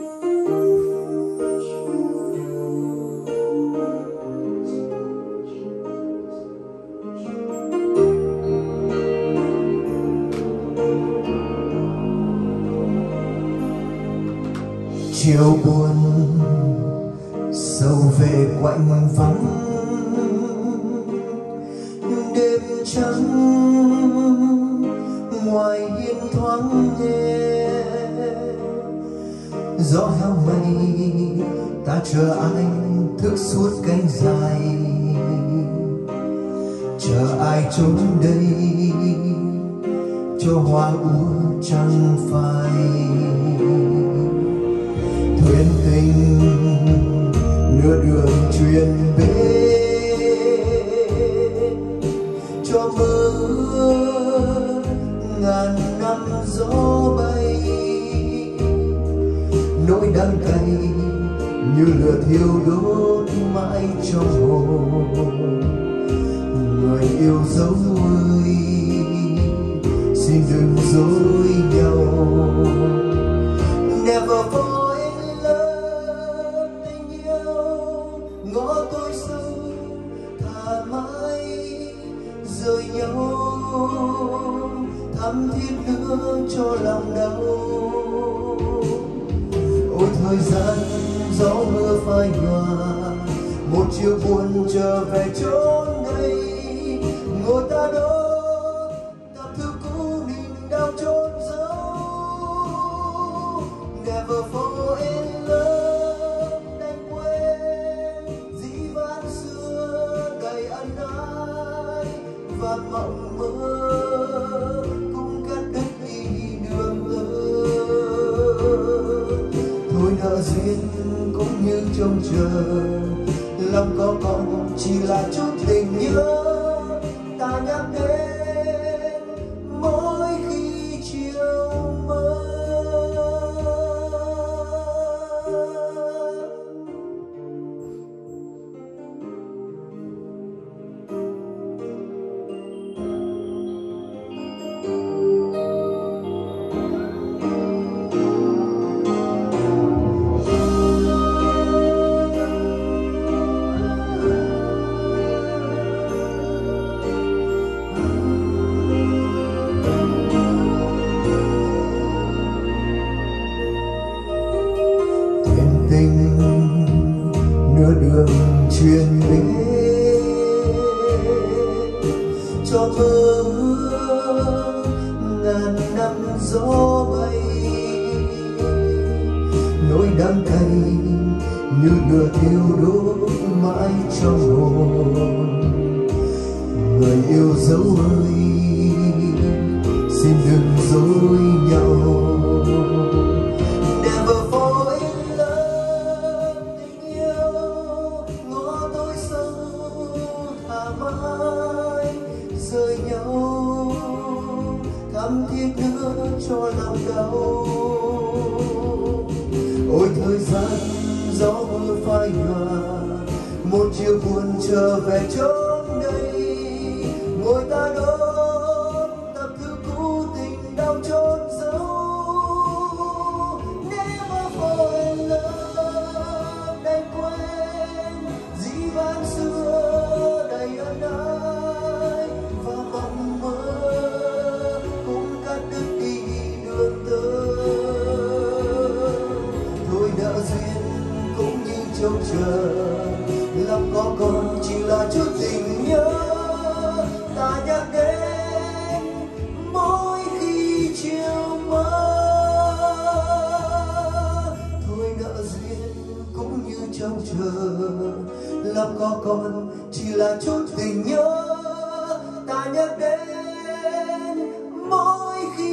chiều buồn sâu về quạnh vắng đêm trắng ngoài hiên thoáng nhẹ gió heo mây, ta chờ anh thức suốt cánh dài? Chờ ai trốn đây? Cho hoa úa trăng phai. Thuyền tình nửa đường truyền về. Cho mơ ngàn năm gió bay nỗi đắng cay như lửa thiêu đốt mãi trong hồn. Người yêu dấu ơi xin đừng dối nhau. Never fall in love, tình yêu, ngõ tối sâu thả mãi rời nhau. Thắm thiết nữa cho lòng đau người thời gian gió mưa phai nhòa một chiều buồn trở về chốn như trông chờ. Lòng có còn chỉ là chút tình nhớ ta nhắc đến mỗi truyền về cho mơ ước ngàn năm gió bay. Nỗi đắng cay như lửa thiêu đốt mãi trong hồn. Người yêu dấu ơi xin đừng dối nhau. Thắm thiết nữa cho lòng đau. Ôi thời gian gió mưa phai nhòa, một chiều buồn trở về chốn đây. giao duyên cũng như trông chờ. Lòng có còn chỉ là chút tình nhớ. Ta nhắc đến mỗi khi chiều mơ. Thôi nợ duyên cũng như trông chờ. Lòng có còn chỉ là chút tình nhớ. Ta nhắc đến mỗi khi